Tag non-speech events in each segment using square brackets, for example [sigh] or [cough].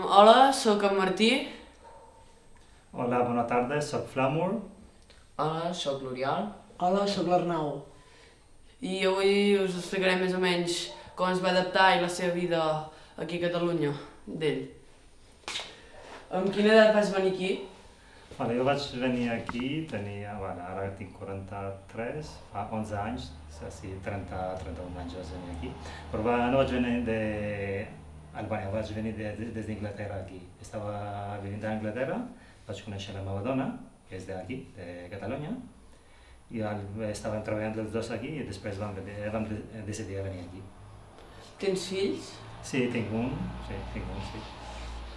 Hola, sóc en Martí. Hola, bona tarda, soc Flamur. Hola, sóc l'Oriol. Hola, sóc l'Arnau. I avui us explicaré més o menys com es va adaptar i la seva vida aquí a Catalunya, d'ell. Amb quina edat vas venir aquí? Vale, jo vaig venir aquí, tenia, bueno, ara tinc 43, fa 11 anys, sí, 30, 31 anys vaig venir aquí, però va, no vaig venir de Albània, vaig venir de, de, des d'Inglaterra aquí. Estava vivint a Anglaterra, vaig conèixer la meva dona, que és d'aquí, de Catalunya, i al, estàvem treballant els dos aquí i després vam, vam decidir venir aquí. Tens fills? Sí, tinc un, sí, tinc un, sí.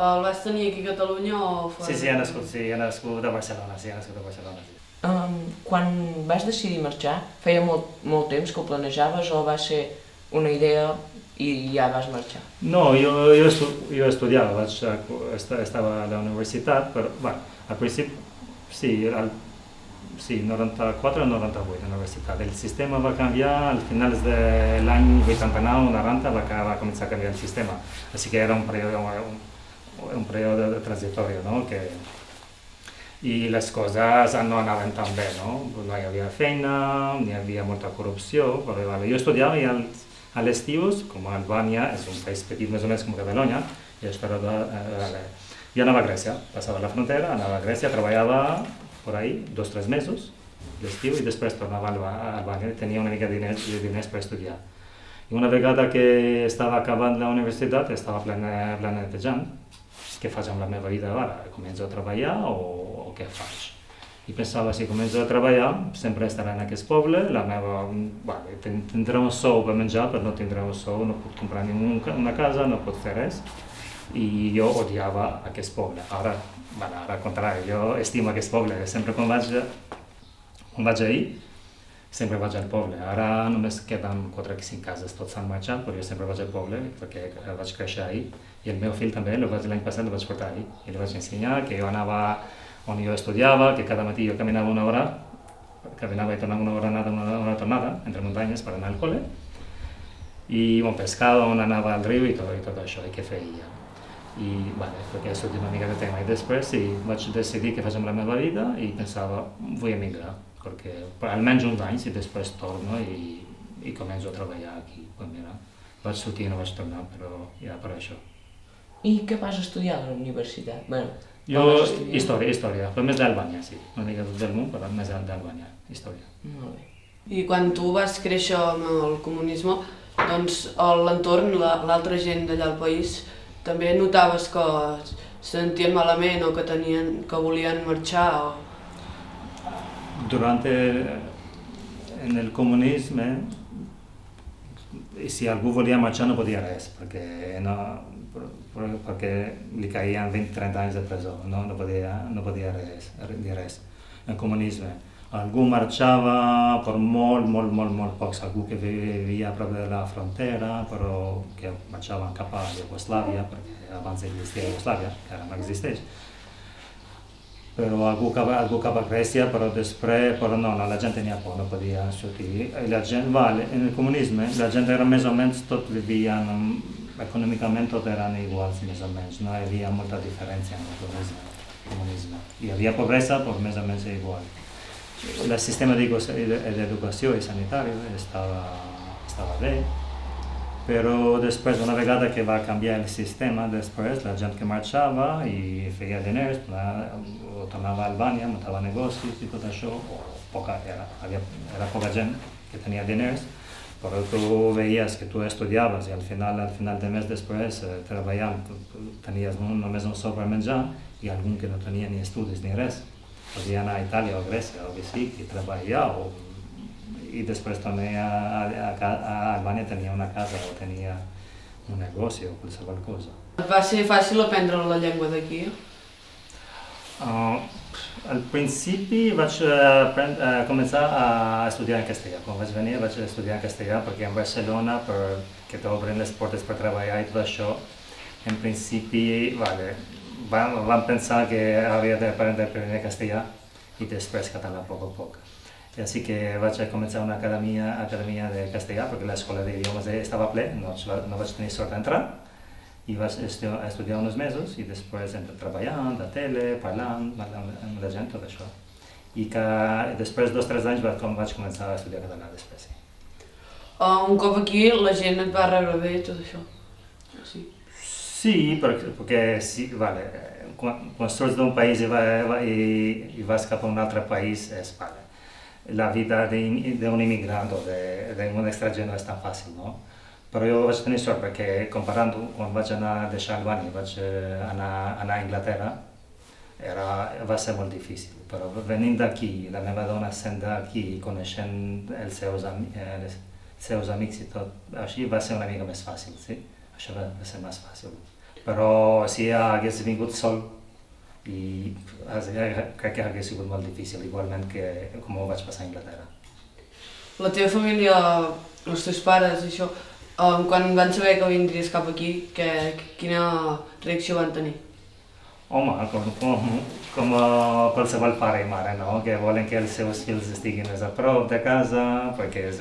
El vas tenir aquí a Catalunya o fora? Sí, sí, ha nascut, sí, ha nascut a Barcelona, sí, ha nascut a Barcelona, sí. Um, quan vas decidir marxar, feia molt, molt temps que ho planejaves o va ser una idea i ja vas marxar? No, jo, jo, jo estudiava, vaig, estava a la universitat, però bueno, al principi, sí, al, sí, 94 o 98 a la universitat. El sistema va canviar al finals de l'any 89-90 va, va començar a canviar el sistema, així que era un període, un, un període de transitori, no? que i les coses no anaven tan bé, no? No hi havia feina, hi havia molta corrupció, però vale, jo estudiava i als, a l'estiu, com a Albània és un país petit més o menys com Catalunya, i estava, eh, jo anava a Grècia, passava la frontera, anava a Grècia, treballava por ahí dos o tres mesos l'estiu i després tornava a Albània i tenia una mica de diners, de diners per estudiar. I una vegada que estava acabant la universitat, estava plane, planejant què faig amb la meva vida ara, començo a treballar o, o què faig? I pensava, si començo a treballar, sempre estaré en aquest poble, la meva, bueno, tindré un sou per menjar, però no tindré un sou, no puc comprar ningú una casa, no puc fer res. I jo odiava aquest poble. Ara, bueno, ara al contrari, jo estimo aquest poble, sempre quan vaig, quan vaig ahir, sempre vaig al poble. Ara només queden 4 o 5 cases, tots s'han marxat, però jo sempre vaig al poble perquè vaig créixer ahir. I el meu fill també, l'any passat el vaig portar ahir. I li vaig ensenyar que jo anava on jo estudiava, que cada matí jo caminava una hora, caminava i tornava una hora anada, una hora tornada, entre muntanyes per anar al col·le, i on pescava, on anava al riu i tot, i tot això, i què feia. I vale, perquè ha sortit una mica de tema. I després sí, vaig decidir què faig amb la meva vida i pensava, vull emigrar, perquè per almenys uns anys i després torno i, i començo a treballar aquí. Pues mira, vaig sortir i no vaig tornar, però ja per això. I què vas estudiar a la universitat? Bueno, jo, història, història, però més d'Albània, sí. Una mica del món, però més d'Albània, història. Molt bé. I quan tu vas créixer amb el comunisme, doncs l'entorn, l'altra gent d'allà al país, també notaves que se sentien malament o que, tenien, que volien marxar? O... Durant el, en el comunisme, si algú volia marxar no podia res, perquè, no, perquè li caïen 20-30 anys de presó, no, no, podia, no podia res, dir res. En comunisme, algú marxava per molt, molt, molt, molt pocs, algú que vivia a prop de la frontera, però que marxaven cap a Iugoslàvia, perquè abans existia Iugoslàvia, que ara no existeix. Però algú cap, algú cap a Grècia, però després, però no, no, la gent tenia por, no podia sortir. I la gent, vale, en el comunisme, la gent era més o menys, tot vivien, econòmicament tot eren iguals, més o menys, no hi havia molta diferència en el comunisme. comunisme. Hi havia pobresa, però més o menys igual el sistema d'educació i sanitari estava, estava bé, però després, una vegada que va canviar el sistema, després la gent que marxava i feia diners, o tornava a Albània, muntava negocis i tot això, o poca, era, havia, era poca gent que tenia diners, però tu veies que tu estudiaves i al final, al final de mes després, eh, treballant, tenies només un sou per menjar i algun que no tenia ni estudis ni res podia anar a Itàlia o a Grècia o que sí, i treballar o i després també a, a, a Albània tenia una casa o tenia un negoci o qualsevol cosa. Va ser fàcil aprendre la llengua d'aquí? Uh, al principi vaig uh, uh, començar a estudiar en castellà. Quan vaig venir vaig estudiar en castellà perquè en Barcelona, perquè t'obren les portes per treballar i tot això, en principi, vale, vam, vam pensar que havia d'aprendre primer castellà i després català a poc a poc. I així que vaig començar una acadèmia, acadèmia de castellà perquè l'escola d'idiomes estava ple, no, no vaig tenir sort d'entrar i vaig estudiar, uns mesos i després entre treballant, a tele, parlant, parlant amb la gent, tot això. I que després dos o tres anys com vaig començar a estudiar català després, sí. Uh, un cop aquí la gent et va rebre bé tot això? Sí. Sí, perquè, perquè sí, vale, quan, quan surts d'un país i, va, va, i, i vas cap a un altre país, és, vale, la vida d'un immigrant o d'un estranger no és tan fàcil, no? Però jo vaig tenir sort perquè comparant quan vaig anar a deixar Albània, vaig eh, anar, anar a Anglaterra, era, va ser molt difícil, però venint d'aquí, la meva dona sent d'aquí, coneixent els seus, eh, els seus amics i tot, així va ser una mica més fàcil, sí? Això va, va ser més fàcil. Però si hagués vingut sol, i crec que hagués sigut molt difícil, igualment que com ho vaig passar a Anglaterra. La teva família, els teus pares, això, Um, quan van saber que vindries cap aquí, que, quina reacció van tenir? Home, com, com, com a qualsevol pare i mare, no? que volen que els seus fills estiguin a prop de casa, perquè es,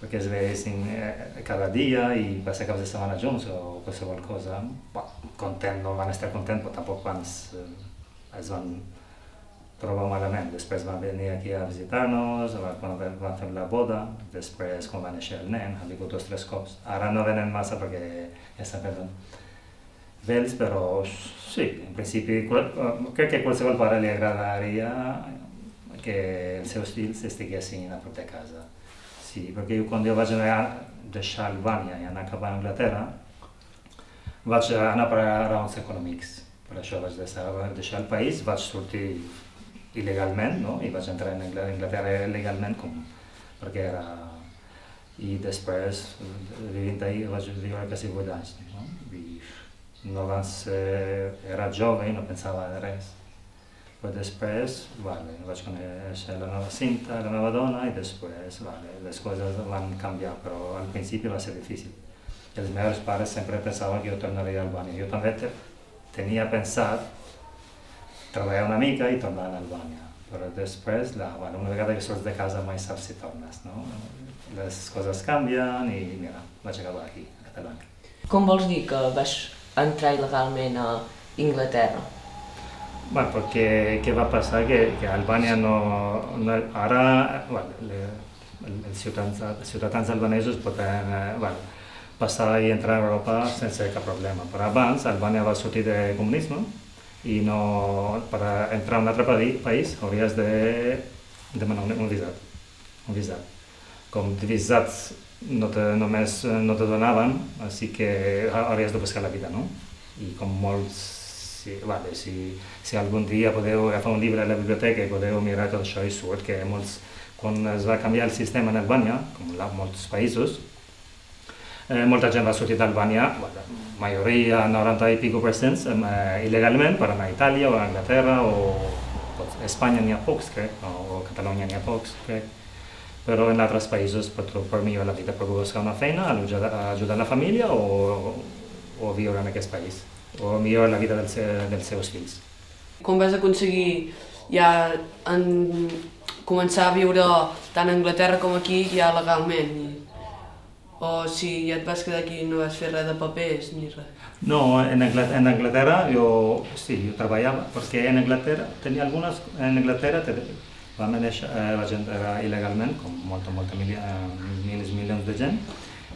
perquè es veiessin eh, cada dia i passar caps de setmana junts o qualsevol cosa. Bueno, content, no van estar contents, però tampoc quan es, es van trobar malament. Després van venir aquí a visitar-nos, quan van fer la boda, després quan va néixer el nen, han vingut dos tres cops. Ara no venen massa perquè ja estan perdent vells, però sí, en principi crec que a qualsevol pare li agradaria que els seus fills estiguessin a prop de casa. Sí, perquè jo, quan jo vaig anar a deixar Albània i anar cap a Anglaterra, vaig anar per raons econòmics. Per això vaig deixar, deixar el país, vaig sortir il·legalment, no? i vaig entrar en Anglaterra legalment com, perquè era... I després, vivint ahir, vaig viure quasi 8 anys. No? I no van ser... Era jove i no pensava de res. Però després, vale, vaig conèixer la nova cinta, la nova dona, i després vale, les coses van canviar, però al principi va ser difícil. Els meus pares sempre pensaven que jo tornaria a Albània. Jo també tenia pensat treballar una mica i tornar a Albània. Però després, la, bueno, una vegada que surts de casa mai saps si tornes, no? Les coses canvien i mira, vaig acabar aquí, a Catalunya. Com vols dir que vas entrar il·legalment a Inglaterra? Bueno, perquè què va passar? Que, que Albània no, no ara, bueno, le, els ciutadans, els ciutadans albanesos poden eh, bueno, passar i entrar a Europa sense cap problema. Però abans Albània va sortir de comunisme i no, per entrar a un altre país hauries de demanar un, visat. Un visat. Com visats no te, només no te donaven, així que hauries de buscar la vida, no? I com molts, si, vale, si, si algun dia podeu agafar un llibre a la biblioteca i podeu mirar tot això i surt que molts, quan es va canviar el sistema en Albània, com la, molts països, eh, molta gent va sortir d'Albània, la majoria, 90 i pico per cent, eh, il·legalment per anar a Itàlia o a Anglaterra o a Espanya n'hi ha pocs, crec, o a Catalunya n'hi ha pocs, crec. Però en altres països per, per millorar la vida, per buscar una feina, ajudar, ajudar la família o, o viure en aquest país, o millorar la vida dels, dels seus fills. Com vas aconseguir ja en, començar a viure tant a Anglaterra com aquí ja legalment? O si ja et vas quedar aquí i no vas fer res de papers ni res? No, en Anglaterra, en Anglaterra jo, sí, jo treballava, perquè en Anglaterra tenia algunes, en Anglaterra te, va néixer, eh, la gent era il·legalment, com molta, molta mili, eh, milers, milions de gent,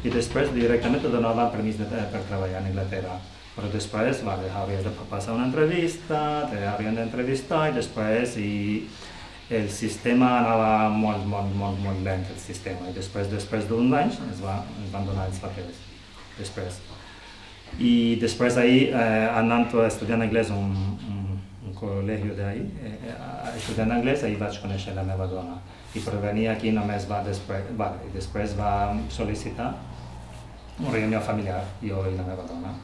i després directament te donaven permís de, per treballar en Anglaterra. Però després vale, havies de passar una entrevista, te havien d'entrevistar i després i el sistema anava molt, molt, molt, molt lent, el sistema, i després, després d'un any es, va, es van donar els papers, després. I després ahir, eh, anant a estudiar anglès un, un, un col·legi d'ahir, eh, estudiant anglès, ahir vaig conèixer la meva dona. I per venir aquí només va després, va, i després va sol·licitar una reunió familiar, jo i la meva dona.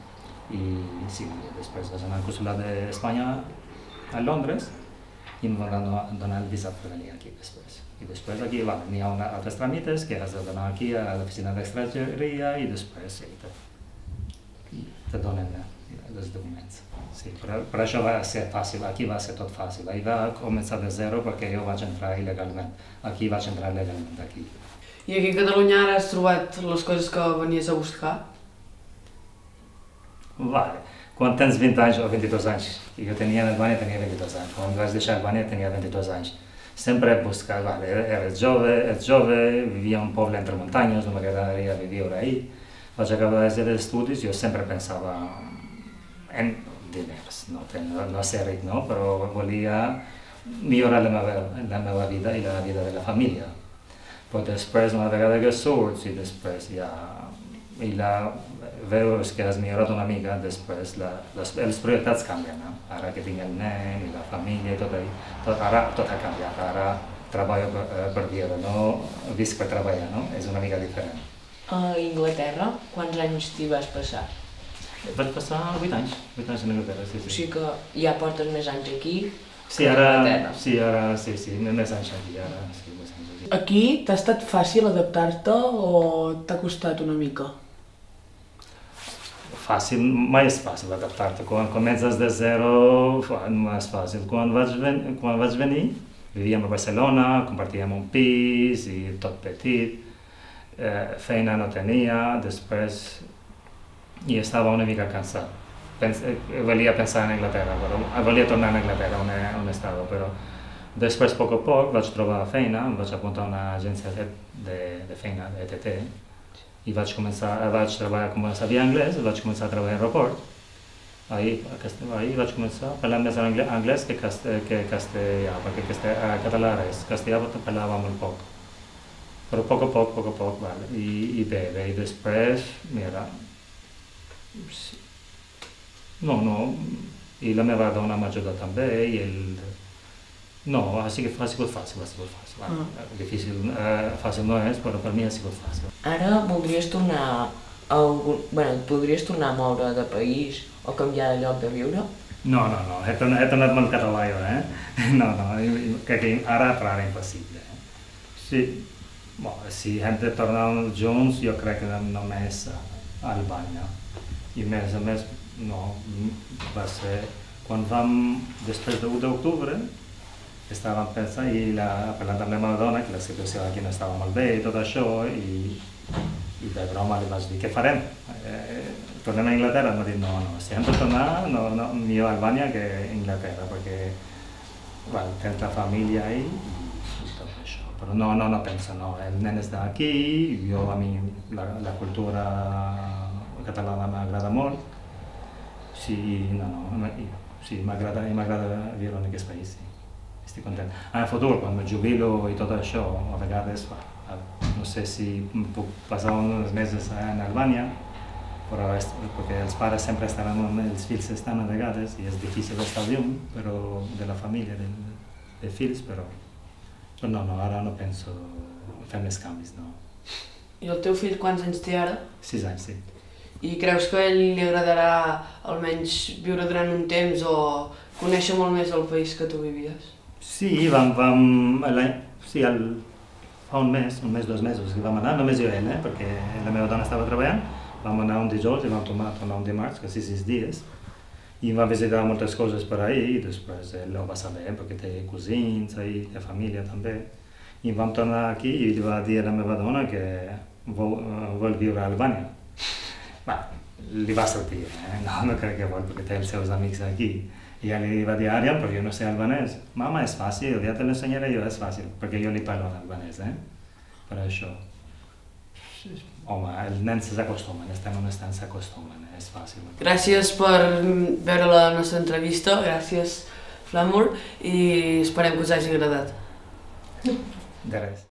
I sí, després vaig anar al consulat d'Espanya a Londres, i em van donar el visat per venir aquí després. I després aquí va, n'hi ha una, altres tràmites que has de donar aquí a l'oficina d'estrangeria i després sí, te, te donen eh, els documents. Sí, per, per això va ser fàcil, aquí va ser tot fàcil. Ahir va començar de zero perquè jo vaig entrar il·legalment. Aquí vaig entrar legalment, aquí. I aquí a Catalunya ara has trobat les coses que venies a buscar? Vale. Quan tens 20 anys o 22 anys, i jo tenia en Albània tenia 22 anys, quan vaig deixar Albània tenia 22 anys, sempre he buscat, vale, eres jove, ets jove, vivia en un poble entre muntanyes, no m'agradaria viure ahí. Vaig acabar els estudis, jo sempre pensava en diners, no, no, no ser ric, no? però volia millorar la meva, la meva vida i la vida de la família. Però després, una vegada que surts i després ja i la, veus que has millorat una mica, després la, les, les prioritats canvien. No? Ara que tinc el nen i la família i tot, tot ara tot ha canviat. Ara treballo per, eh, per viure, no visc per treballar, no? És una mica diferent. A Inglaterra, quants anys t'hi vas passar? Vaig passar 8 anys, 8 anys en Anglaterra, sí, sí. O sigui que ja portes més anys aquí Sí, ara, sí, ara, sí, sí, més anys aquí, ara, sí, més anys aquí. Aquí t'ha estat fàcil adaptar-te o t'ha costat una mica? Fàcil, mai és fàcil adaptar-te. Quan comences de zero, no és fàcil. Quan vaig, ven quan vaig venir, vivíem a Barcelona, compartíem un pis i tot petit, eh, feina no tenia, després i estava una mica cansat. Pens eh, volia pensar en Anglaterra, però volia tornar a Anglaterra on, on estava, però després, a poc a poc, vaig trobar feina, em vaig apuntar a una agència de, de, de feina, d'ETT, i vaig començar, vaig treballar, com sabia anglès, vaig començar a treballar a l'aeroport. Ahir, ahir vaig començar a parlar més anglès que, caste, que castellà, perquè caste, a català res, castellà parlava molt poc. Però a poc a poc, a poc a poc, vale. I, i bé, bé, i després, mira, no, no, i la meva dona m'ha ajudat també, i el, no, ha sigut, ha sigut fàcil, ha sigut fàcil. Mm. Difícil, eh, fàcil no és, però per mi ha sigut fàcil. Ara voldries tornar a algun... bueno, et podries tornar a moure de país o canviar de lloc de viure? No, no, no, he tornat, he tornat molt català jo, eh? [laughs] No, no, crec que ara ara impossible. Eh? Sí, bo, si hem de tornar junts, jo crec que només a Albània. I a més a més, no, va ser quan vam, després de 1 d'octubre, estàvem pensant i la, parlant amb la dona que la situació aquí no estava molt bé i tot això i, i de broma li vaig dir què farem? Eh, tornem a Inglaterra? Em va dir no, no, si hem de tornar no, no, millor a Albània que a Inglaterra perquè bueno, tens la família ahí i tot això. Però no, no, no penso, no, el nen està aquí, jo a mi la, la cultura catalana m'agrada molt, sí, no, no, sí, m'agrada viure en aquest país. Sí estic content. En el futur, quan me jubilo i tot això, a vegades, no sé si puc passar uns mesos en Albània, però és, perquè els pares sempre estaran on els fills estan a vegades i és difícil estar lluny però, de la família, de, de fills, però, però no, no, ara no penso fer més canvis, no. I el teu fill quants anys té ara? Sis anys, sí. I creus que a ell li agradarà almenys viure durant un temps o conèixer molt més el país que tu vivies? Sí, vam, vam, sí, el, fa un mes, un mes, dos mesos que vam anar, només jo ell, eh, perquè la meva dona estava treballant, vam anar un dijous i vam tornar, tornar un dimarts, quasi sis dies, i va visitar moltes coses per ahir, i després ell ho va saber, perquè té cosins ahir, té família també, i vam tornar aquí i li va dir a la meva dona que vol, vol viure a Albània. Va, li va sortir, eh? no, no crec que vol, perquè té els seus amics aquí. I ja li va dir a Ariel, però jo no sé albanès. Mama, és fàcil, ja te l'ensenyaré jo, és fàcil, perquè jo li parlo en albanès, eh? Per això. Home, els nens s'acostumen, estan on estan s'acostumen, eh? és fàcil. Gràcies per veure la nostra entrevista, gràcies Flamur, i esperem que us hagi agradat. De res.